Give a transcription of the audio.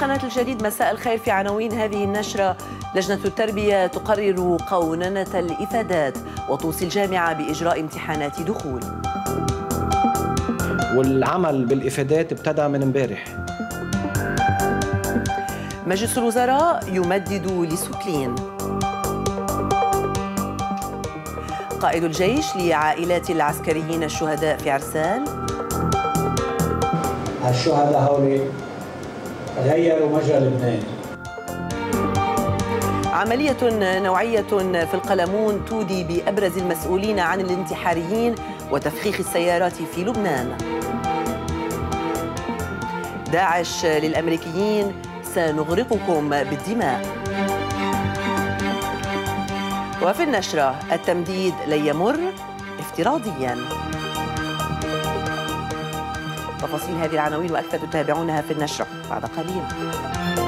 قناة الجديد مساء الخير في عناوين هذه النشرة. لجنة التربية تقرر قوننة الإفادات وتوصي الجامعة بإجراء امتحانات دخول. والعمل بالإفادات ابتدى من امبارح. مجلس الوزراء يمدد لسكلين قائد الجيش لعائلات العسكريين الشهداء في عرسال الشهداء هؤلاء غيروا مجرى لبنان. عملية نوعية في القلمون تودي بأبرز المسؤولين عن الانتحاريين وتفخيخ السيارات في لبنان. داعش للأمريكيين سنغرقكم بالدماء. وفي النشرة التمديد لن يمر افتراضياً. تفاصيل هذه العناوين وأكثر تتابعونها في النشرة بعد قليل.